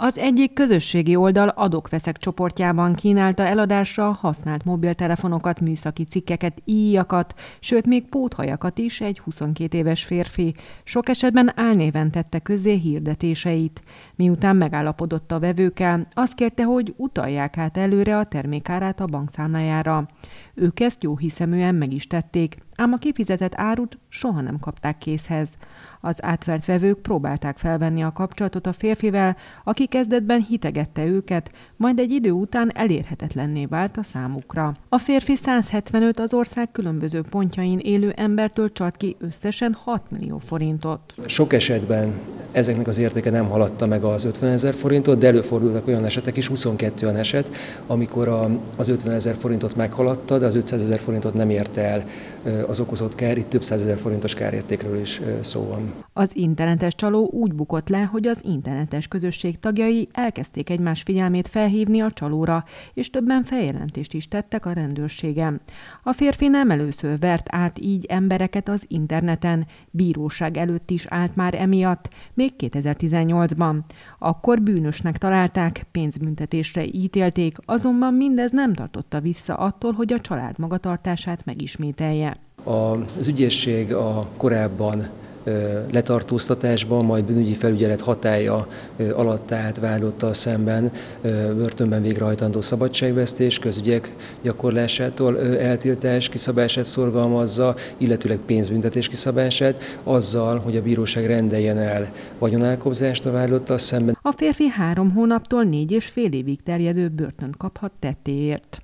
Az egyik közösségi oldal adok-veszek csoportjában kínálta eladásra használt mobiltelefonokat, műszaki cikkeket, íjakat, sőt még póthajakat is egy 22 éves férfi. Sok esetben álnéven tette közzé hirdetéseit. Miután megállapodott a vevőkkel, azt kérte, hogy utalják át előre a termékárát a bankszámlájára. Ők ezt jó hiszeműen meg is tették, ám a kifizetett árut soha nem kapták készhez. Az átvert vevők próbálták felvenni a kapcsolatot a férfivel, aki kezdetben hitegette őket, majd egy idő után elérhetetlenné vált a számukra. A férfi 175 az ország különböző pontjain élő embertől csalt ki összesen 6 millió forintot. Sok esetben ezeknek az értéke nem haladta meg az 50 ezer forintot, de előfordultak olyan esetek is, 22 olyan eset, amikor a, az 50 ezer forintot meghaladta, de az 500 ezer forintot nem érte el az okozott kár, itt több százezer forintos kárértékről is szó van. Az internetes csaló úgy bukott le, hogy az internetes közösség tagjai elkezdték egymás figyelmét felhívni a csalóra, és többen feljelentést is tettek a rendőrségem. A férfi nem először vert át így embereket az interneten, bíróság előtt is állt már emiatt, még 2018-ban. Akkor bűnösnek találták, pénzbüntetésre ítélték, azonban mindez nem tartotta vissza attól, hogy a család magatartását megismételje. Az ügyészség a korábban letartóztatásban, majd bűnügyi felügyelet hatája alatt állt vádottal szemben börtönben végrehajtandó szabadságvesztés, közügyek gyakorlásától eltiltás kiszabását szorgalmazza, illetőleg pénzbüntetés kiszabását, azzal, hogy a bíróság rendeljen el vagyonálkobzást a vádottal szemben. A férfi három hónaptól négy és fél évig terjedő börtön kaphat tettéért.